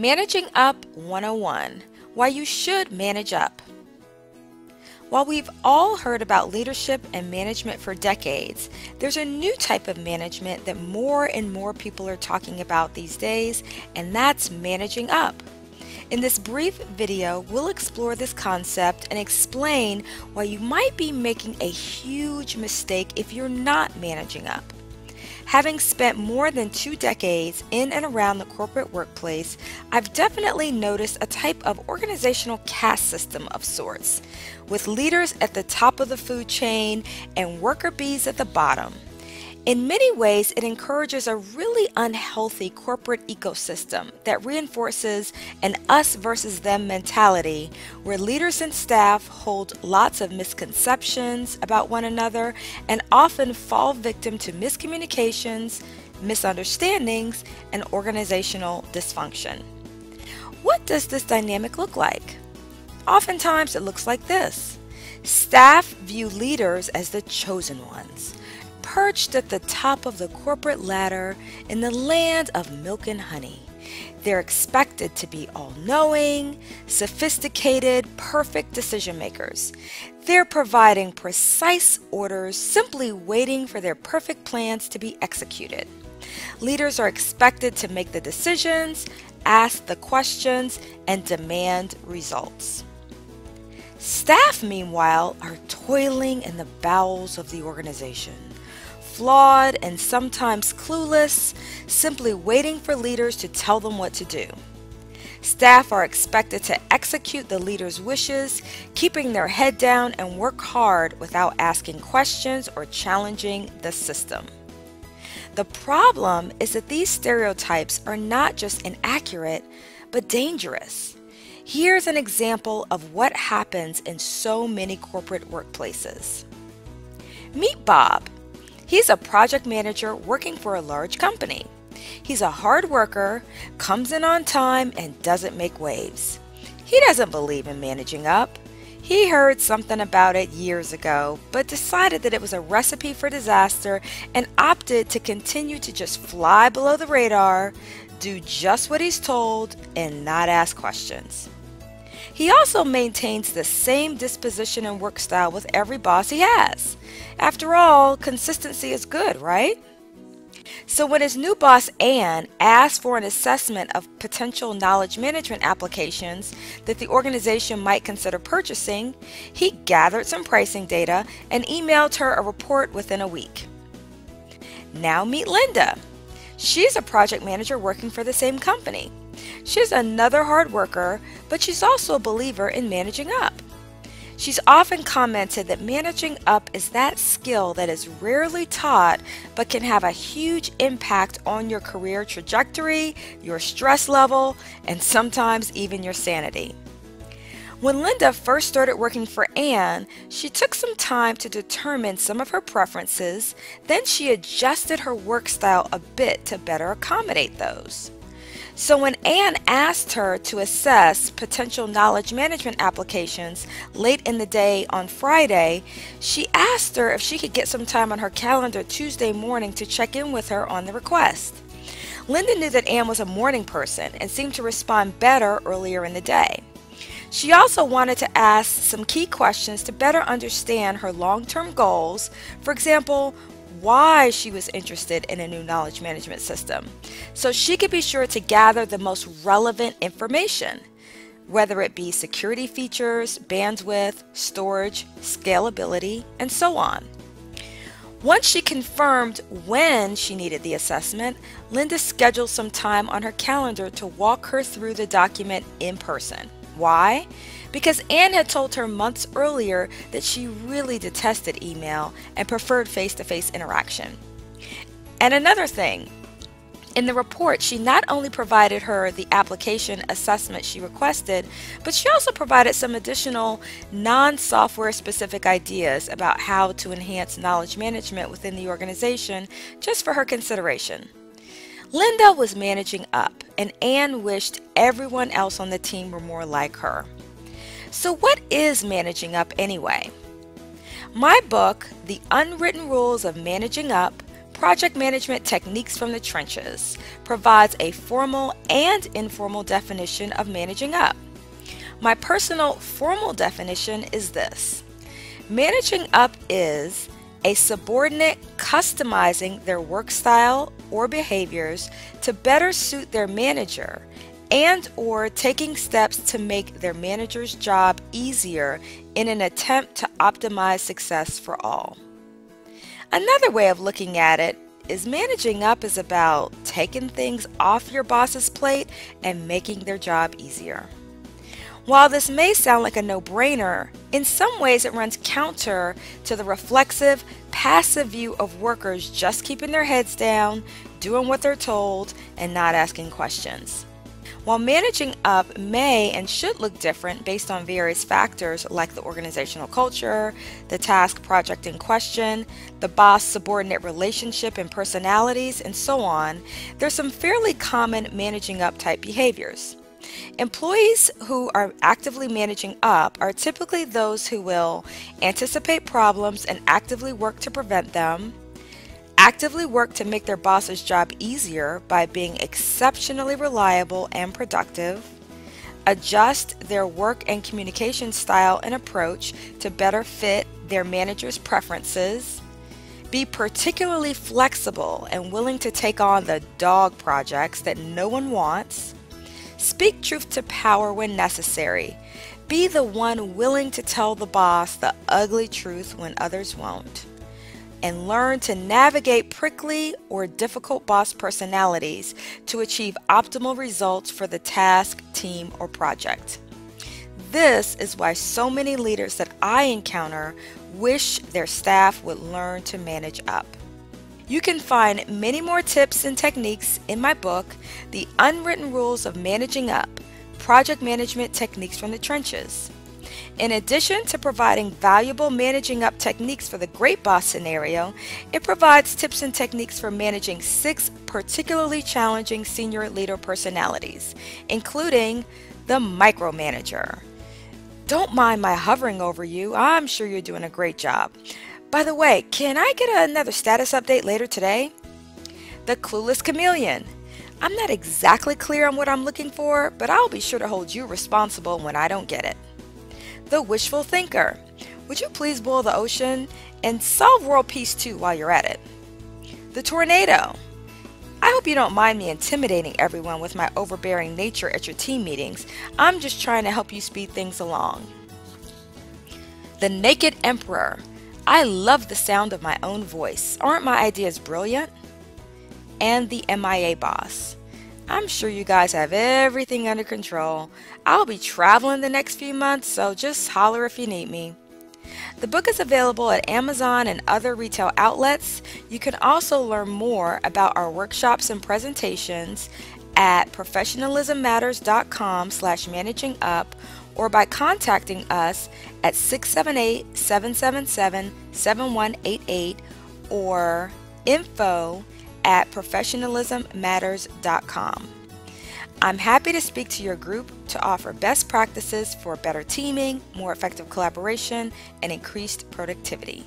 Managing Up 101 Why You Should Manage Up. While we've all heard about leadership and management for decades, there's a new type of management that more and more people are talking about these days, and that's managing up. In this brief video, we'll explore this concept and explain why you might be making a huge mistake if you're not managing up. Having spent more than two decades in and around the corporate workplace, I've definitely noticed a type of organizational caste system of sorts, with leaders at the top of the food chain and worker bees at the bottom. In many ways, it encourages a really unhealthy corporate ecosystem that reinforces an us versus them mentality where leaders and staff hold lots of misconceptions about one another and often fall victim to miscommunications, misunderstandings, and organizational dysfunction. What does this dynamic look like? Oftentimes, it looks like this. Staff view leaders as the chosen ones perched at the top of the corporate ladder in the land of milk and honey. They're expected to be all knowing, sophisticated, perfect decision makers. They're providing precise orders, simply waiting for their perfect plans to be executed. Leaders are expected to make the decisions, ask the questions, and demand results. Staff, meanwhile, are toiling in the bowels of the organization flawed and sometimes clueless, simply waiting for leaders to tell them what to do. Staff are expected to execute the leader's wishes, keeping their head down and work hard without asking questions or challenging the system. The problem is that these stereotypes are not just inaccurate, but dangerous. Here's an example of what happens in so many corporate workplaces. Meet Bob. He's a project manager working for a large company. He's a hard worker, comes in on time, and doesn't make waves. He doesn't believe in managing up. He heard something about it years ago, but decided that it was a recipe for disaster and opted to continue to just fly below the radar, do just what he's told, and not ask questions. He also maintains the same disposition and work style with every boss he has. After all, consistency is good, right? So when his new boss, Ann, asked for an assessment of potential knowledge management applications that the organization might consider purchasing, he gathered some pricing data and emailed her a report within a week. Now meet Linda. She's a project manager working for the same company. She's another hard worker, but she's also a believer in managing up. She's often commented that managing up is that skill that is rarely taught but can have a huge impact on your career trajectory, your stress level, and sometimes even your sanity. When Linda first started working for Ann, she took some time to determine some of her preferences, then she adjusted her work style a bit to better accommodate those. So when Ann asked her to assess potential knowledge management applications late in the day on Friday, she asked her if she could get some time on her calendar Tuesday morning to check in with her on the request. Linda knew that Ann was a morning person and seemed to respond better earlier in the day. She also wanted to ask some key questions to better understand her long-term goals. For example, why she was interested in a new knowledge management system so she could be sure to gather the most relevant information, whether it be security features, bandwidth, storage, scalability, and so on. Once she confirmed when she needed the assessment, Linda scheduled some time on her calendar to walk her through the document in person. Why? because Anne had told her months earlier that she really detested email and preferred face to face interaction. And another thing, in the report, she not only provided her the application assessment she requested, but she also provided some additional non software specific ideas about how to enhance knowledge management within the organization just for her consideration. Linda was managing up, and Anne wished everyone else on the team were more like her. So, what is managing up anyway? My book, The Unwritten Rules of Managing Up Project Management Techniques from the Trenches provides a formal and informal definition of managing up. My personal formal definition is this Managing up is a subordinate customizing their work style or behaviors to better suit their manager and or taking steps to make their manager's job easier in an attempt to optimize success for all. Another way of looking at it is managing up is about taking things off your boss's plate and making their job easier. While this may sound like a no-brainer, in some ways it runs counter to the reflexive, passive view of workers just keeping their heads down, doing what they're told, and not asking questions. While managing up may and should look different based on various factors like the organizational culture, the task project in question, the boss subordinate relationship and personalities, and so on, there's some fairly common managing up type behaviors. Employees who are actively managing up are typically those who will anticipate problems and actively work to prevent them, actively work to make their boss's job easier by being exceptionally reliable and productive, adjust their work and communication style and approach to better fit their manager's preferences, be particularly flexible and willing to take on the dog projects that no one wants, speak truth to power when necessary, be the one willing to tell the boss the ugly truth when others won't and learn to navigate prickly or difficult boss personalities to achieve optimal results for the task, team, or project. This is why so many leaders that I encounter wish their staff would learn to manage up. You can find many more tips and techniques in my book, The Unwritten Rules of Managing Up Project Management Techniques from the Trenches. In addition to providing valuable managing up techniques for the great boss scenario, it provides tips and techniques for managing six particularly challenging senior leader personalities, including the micromanager. Don't mind my hovering over you, I'm sure you're doing a great job. By the way, can I get another status update later today? The clueless chameleon. I'm not exactly clear on what I'm looking for, but I'll be sure to hold you responsible when I don't get it the wishful thinker. Would you please boil the ocean and solve world peace too while you're at it? The tornado. I hope you don't mind me intimidating everyone with my overbearing nature at your team meetings. I'm just trying to help you speed things along. The Naked Emperor. I love the sound of my own voice. Aren't my ideas brilliant? And the MIA Boss. I'm sure you guys have everything under control. I'll be traveling the next few months, so just holler if you need me. The book is available at Amazon and other retail outlets. You can also learn more about our workshops and presentations at professionalismmatters.com slash managing up or by contacting us at 678-777-7188 or info at professionalismmatters.com. I'm happy to speak to your group to offer best practices for better teaming, more effective collaboration, and increased productivity.